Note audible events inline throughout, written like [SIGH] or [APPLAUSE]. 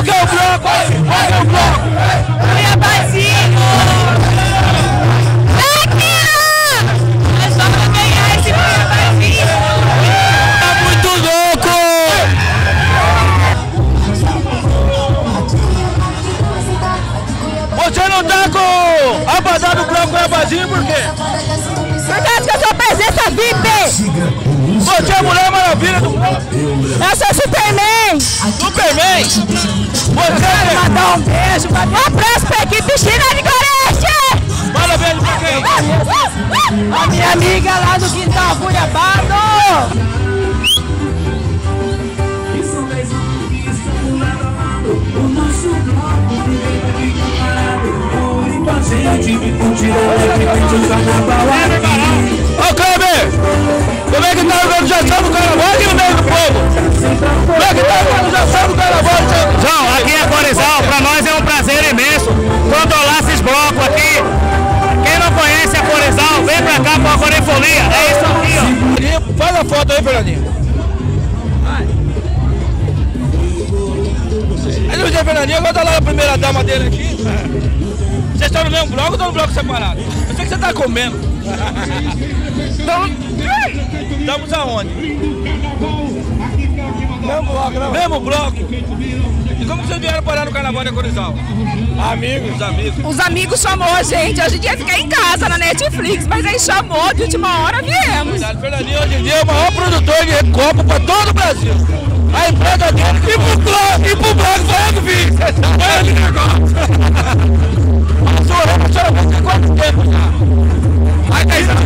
É o bloco? Qual que é o bloco? Cuiabazinho! Aqui, ó! Nós vamos ganhar esse Cuiabazinho! Tá muito louco! Você não tá com a badada do bloco Cuiabazinho por quê? Por causa que eu sou presença VIP! Você é a Mulher Maravilha do bloco Eu sou Superman! Superman! Você é... Mandar um beijo pra Um abraço pra equipe China de Gorete! Manda beijo pra quem? A minha amiga lá do Quintal Cuiabado! Ô Kleber! Como é que tá a organização do carnaval aqui no meio do povo? Como é que tá a organização do carnaval? João, aqui é Corizal, para nós é um prazer imenso controlar esses blocos aqui. Quem não conhece a Corizal, vem pra cá com a Corifolia. É isso aqui, ó. Faz a foto aí, Fernandinho. Aí não tem Fernandinho, agora tá lá a primeira dama dele aqui. Vocês estão no mesmo bloco ou estão no bloco separado? Eu sei que você tá comendo. Então, estamos aonde? Mesmo bloco, não? Mesmo bloco. E como que vocês vieram parar no carnaval de Corizal? Amigos. Os amigos. Os amigos chamou a gente, hoje em dia fica em casa na Netflix, mas aí chamou, de última hora viemos. Verdade, Fernandinho hoje em dia é o maior produtor de copo para todo o Brasil. A empresa dele e pro bloco, e pro bloco foi eu que fiz. [LAUGHS] Foi esse negócio. A senhora, a senhora vai ter quanto tempo já? Mais 10 anos?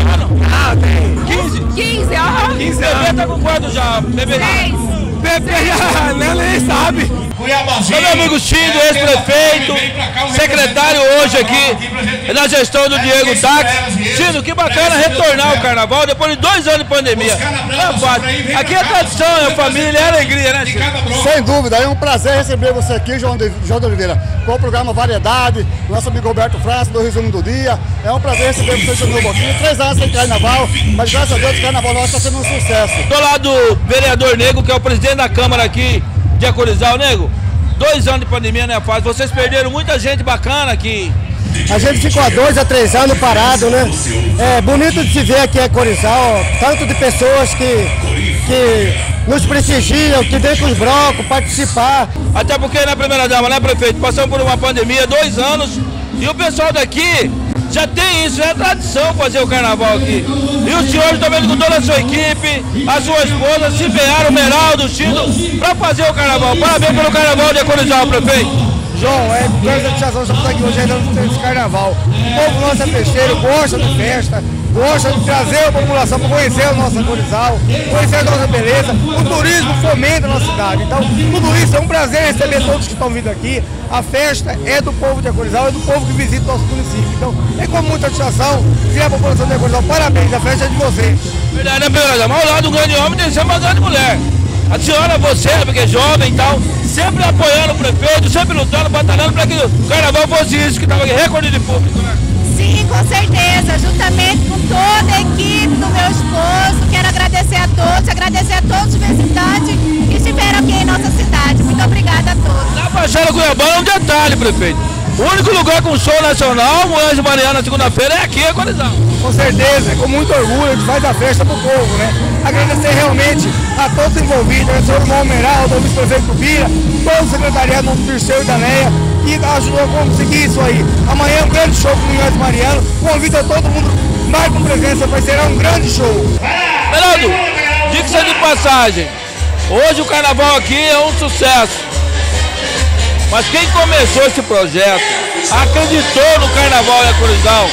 Ah, tem. 15? 15, aham. 15 Bebê tá com quanto já? Bebê? 10. Já, ela nem sabe. Cuiabazinho. Meu amigo Chindo, É, ex-prefeito, secretário hoje aqui na gestão do É, Diego mesmo. Chindo, que bacana retornar o carnaval depois de dois anos de pandemia. Não é fácil. Aqui é tradição, é família, é alegria, né, Chindo? Sem dúvida, é um prazer receber você aqui, João de, João de Oliveira, com o programa Variedade, nosso amigo Roberto França, do Resumo do Dia. É um prazer receber você de novo aqui. Três anos sem carnaval, mas graças a Deus o carnaval nosso está sendo um sucesso. Do lado do vereador Nego, que é o presidente da Câmara aqui de Acorizal, Nego. Dois anos de pandemia não é fácil. Vocês perderam muita gente bacana aqui. A gente ficou há dois a três anos parado, né? É bonito de se ver aqui a Corizal, tanto de pessoas que, que nos prestigiam, que vêm com os blocos participar. Até porque, né, primeira dama, né, prefeito? Passamos por uma pandemia, dois anos, e o pessoal daqui já tem isso, já é tradição fazer o carnaval aqui. E os senhores também com toda a sua equipe, a sua esposa, se empenharam, Meraldo, o Chindo, para fazer o carnaval. Parabéns pelo carnaval de Acorizal, prefeito. João, é grande satisfação estar aqui hoje ainda nesse carnaval. O povo nosso é gosta de festa, gosta de trazer a população para conhecer a nossa Corizal, conhecer a nossa beleza. O turismo fomenta a nossa cidade. Então, tudo isso é um prazer receber todos que estão vindo aqui. A festa é do povo de Acorizal, é do povo que visita o nosso município. Então, é com muita satisfação dizer à população de Acorizal, parabéns, a festa é de vocês. Verdade, né, primeira dama? Ao lado do grande homem tem sempre uma grande mulher. A senhora, você, porque é jovem e tal, sempre apoiando o prefeito, sempre lutando, batalhando para que o carnaval fosse isso, que estava recorde de público, né? Sim, com certeza, juntamente com toda a equipe do meu esposo. Quero agradecer a todos, agradecer a todos os visitantes que estiveram aqui em nossa cidade. Muito obrigada a todos. Na Baixada Cuiabá é um detalhe, prefeito. O único lugar com show nacional, o Anjo Mariana, segunda-feira, é aqui, é Corizal. Com certeza, é com muito orgulho, a gente faz a festa pro povo, né? Agradecer realmente a todos envolvidos, agradecer ao irmão Meraldo, ao vice-prefeito Bira, todo o secretariado do Dirceu e da Neia, que ajudou a conseguir isso aí. Amanhã é um grande show com o Minhões Mariano, convido a todo mundo, marque presença, vai ser um grande show. Geraldo, dica de passagem. Hoje o carnaval aqui é um sucesso. Mas quem começou esse projeto, acreditou no carnaval e a Corizal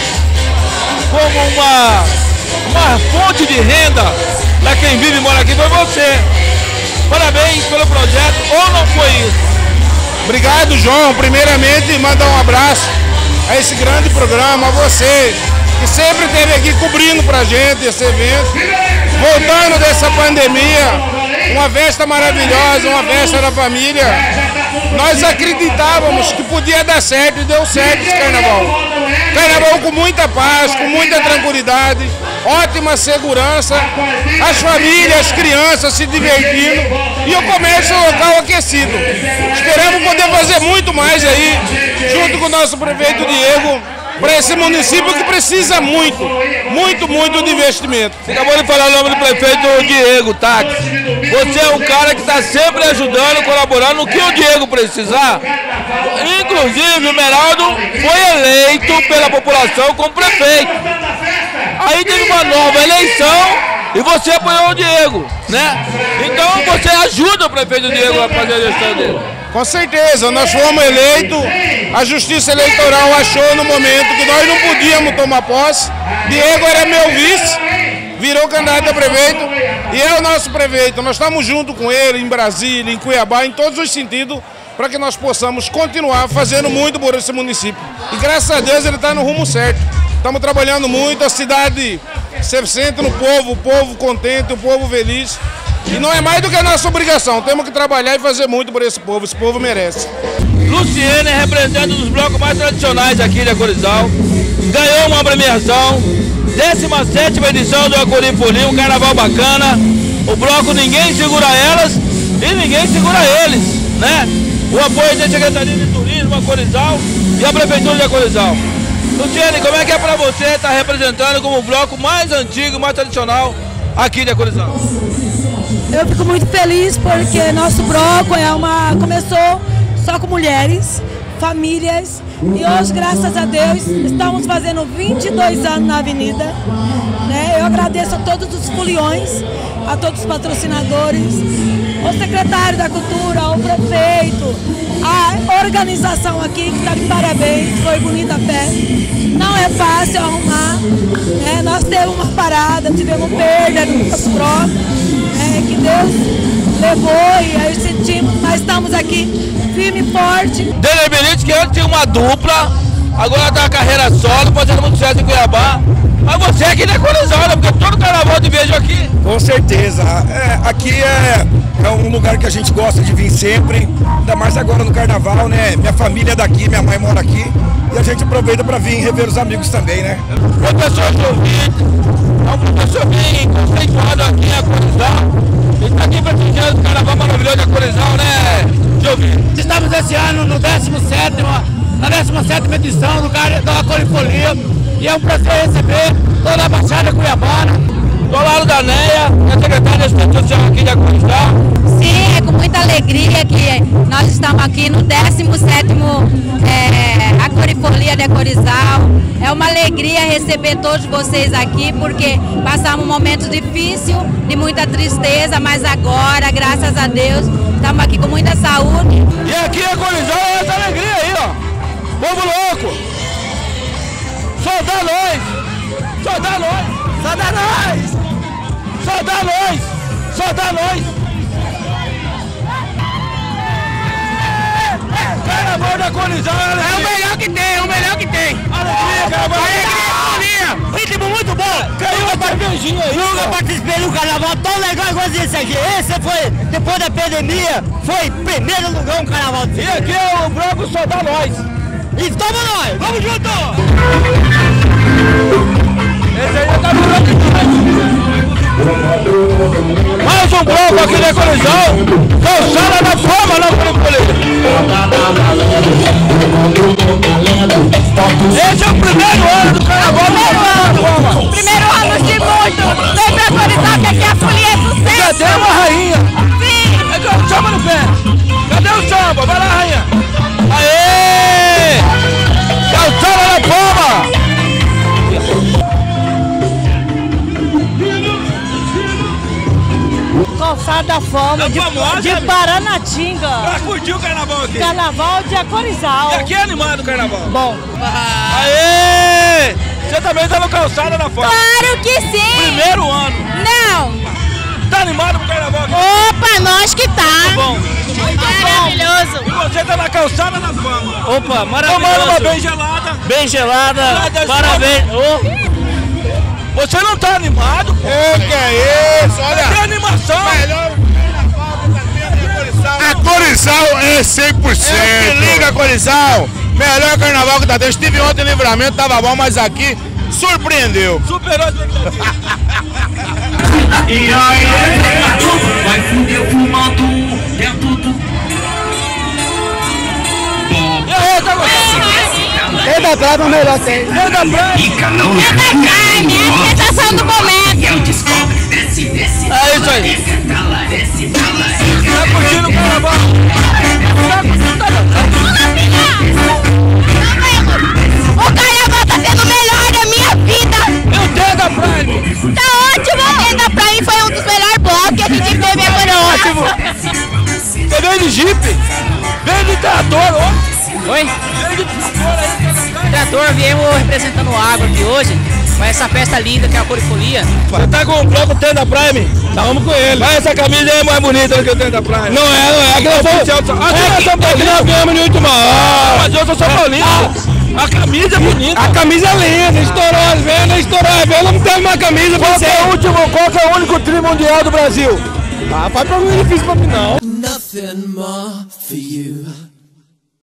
como uma, uma fonte de renda para quem vive e mora aqui foi você. Parabéns pelo projeto, ou não foi isso? Obrigado, João. Primeiramente, mandar um abraço a esse grande programa, a você, que sempre esteve aqui cobrindo pra gente esse evento. Voltando dessa pandemia, uma festa maravilhosa, uma festa da família. Nós acreditávamos que podia dar certo e deu certo esse carnaval. Carnaval com muita paz, com muita tranquilidade, ótima segurança, as famílias, as crianças se divertindo e o comércio local aquecido. Esperamos poder fazer muito mais aí, junto com o nosso prefeito Diego, para esse município que precisa muito, muito, muito de investimento. Acabou de falar o nome do prefeito Diego Táxi. Você é um cara que está sempre ajudando, colaborando no que o Diego precisar. Inclusive, o Meraldo foi eleito pela população como prefeito. Aí teve uma nova eleição e você apoiou o Diego, né? Então você ajuda o prefeito Diego a fazer a gestão dele. Com certeza, nós fomos eleitos, a Justiça Eleitoral achou no momento que nós não podíamos tomar posse. Diego era meu vice, virou candidato a prefeito e é o nosso prefeito. Nós estamos junto com ele em Brasília, em Cuiabá, em todos os sentidos, para que nós possamos continuar fazendo muito por esse município. E graças a Deus ele está no rumo certo. Estamos trabalhando muito, a cidade se sente no povo, o povo contente, o povo feliz. E não é mais do que a nossa obrigação, temos que trabalhar e fazer muito por esse povo, esse povo merece. Luciene é representante dos blocos mais tradicionais aqui de Acorizal. Ganhou uma premiação, 17 edição do Acorifolia, um carnaval bacana. O bloco ninguém segura elas e ninguém segura eles, né? O apoio da Secretaria de Turismo, Acorizal e a Prefeitura de Acorizal. Luciene, como é que é pra você estar representando como o bloco mais antigo, mais tradicional aqui de Acorizal? Eu fico muito feliz porque nosso bloco é uma começou só com mulheres, famílias e hoje, graças a Deus, estamos fazendo 22 anos na Avenida. Né? Eu agradeço a todos os foliões, a todos os patrocinadores, o secretário da Cultura, o prefeito, a organização aqui que está de parabéns, foi bonita a pé. Não é fácil arrumar, né? nós temos uma parada, tivemos perda no bloco, né? que Deus levou e aí sentimos, mas estamos aqui firme e forte. Dele que antes tinha uma dupla, agora tá a carreira solo, fazendo muito sucesso em Cuiabá. Mas você aqui não é colisão, porque todo carnaval te vejo aqui. Com certeza. É, aqui é, é um lugar que a gente gosta de vir sempre, ainda mais agora no carnaval, né? Minha família é daqui, minha mãe mora aqui. E a gente aproveita para vir rever os amigos também, né? Professor Jovite, é um professor bem conceituado aqui em Acorizal. Ele está aqui prestigiando o carnaval maravilhoso de Acorizal, né, Jovite? Estamos esse ano no 17 na 17 edição do, da Colifolia e é um prazer receber toda a Baixada Cuiabana. Do lado da NEA, a secretária institucional aqui de Acorizal. Sim, é com muita alegria que nós estamos aqui no 17º é, Acorifolia de Acorizal. É uma alegria receber todos vocês aqui, porque passamos um momento difícil, de muita tristeza, mas agora, graças a Deus, estamos aqui com muita saúde. E aqui é Acorizal é essa alegria aí, ó. Povo louco! Só dá nós! Só dá nós! Só dá nós! Só dá nós! Só dá nós! Da colisão é o melhor que tem, é o melhor que tem! Alegria, carnaval! Alegria, harmonia! Ritmo muito bom! Caiu uma cervejinha aí! Nunca participei de um carnaval tão legal igual esse aqui! Esse foi, depois da pandemia, foi primeiro lugar um carnaval! E aqui é o Branco Só dá nós! E toma nós! Vamos junto! Esse aí já tá virando Mais um bloco aqui na colisão. Calçada da forma na Polipoleira. Esse é o primeiro ano do carnaval Primeiro Fama, de, famosa, de. Paranatinga. Pra curtir o carnaval aqui. Carnaval de Acorizal. E aqui é animado o carnaval. Bom. Aê! Você também tá no calçada da forma. Claro que sim! Primeiro ano. Não! Tá animado pro carnaval aqui? Opa, nós que tá! Bom, Maravilhoso. E você tá na calçada da fama. Opa, Tomando uma maravilhoso. bem gelada. Bem gelada. Gelada, Parabéns. Você não tá animado, pô. É que é isso, olha. Tem animação. Melhor a Corizal é 100%. É, que liga, Corizal. Melhor carnaval que tá tendo. Estive ontem em livramento, tava bom, mas aqui surpreendeu. Superou as expectativas. Vai fuder fumando dentro do. E aí? Quem da prata é o melhor que tem. Vem da praia. Fica não É carne, é a sensação do momento. E. É isso aí. Lá, desce, pra lá. Tá curtindo o carnaval? O carnaval tá sendo o melhor da minha vida. Eu tenho da praia. Tá ótimo. Pra mim foi um dos melhores blocos que a gente teve agora. Ótimo. Você veio de jipe? Veio de trator, ó. Oi? Veio de trator. Trator, viemos representando o água aqui hoje. Com essa festa linda que é a Corifolia. Você tá com o bloco Tenda Prime? Tá, vamos com ele. Mas essa camisa é mais bonita do que o Tenda Prime. Não é, não é. Aqui nós somos... Aqui nós São Paulino. Nós viemos de última hora. Mas eu sou São Paulino. A camisa é bonita. A camisa é linda, estourou as vendas, estourou as vendas, não teve uma camisa pra é o último, qual que é o único tri mundial do Brasil? Ah, faz pra mim, é difícil pra mim não. Nothing more for you.